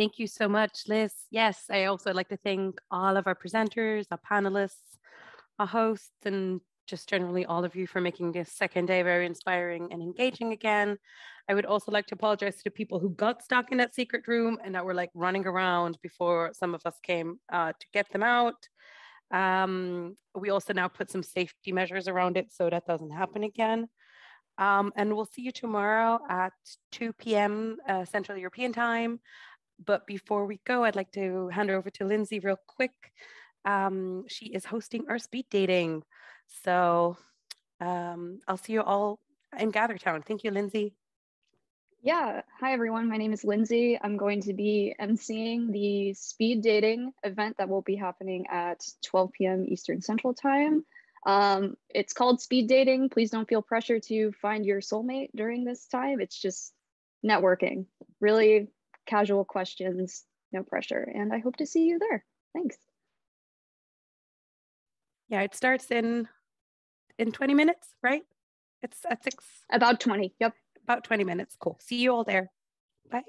Thank you so much, Liz. Yes, I also like to thank all of our presenters, our panelists, our hosts, and just generally all of you for making this second day very inspiring and engaging again. I would also like to apologize to the people who got stuck in that secret room and that were like running around before some of us came uh, to get them out. Um, we also now put some safety measures around it so that doesn't happen again. Um, and we'll see you tomorrow at 2 p.m. Uh, Central European time. But before we go, I'd like to hand over to Lindsay real quick. Um, she is hosting our speed dating. So um, I'll see you all in Gathertown. Thank you, Lindsay. Yeah. Hi, everyone. My name is Lindsay. I'm going to be emceeing the speed dating event that will be happening at 12 p.m. Eastern Central Time. Um, it's called speed dating. Please don't feel pressure to find your soulmate during this time. It's just networking, really casual questions, no pressure. And I hope to see you there. Thanks. Yeah, it starts in in 20 minutes, right? It's at six. About 20. Yep. About 20 minutes. Cool. See you all there. Bye.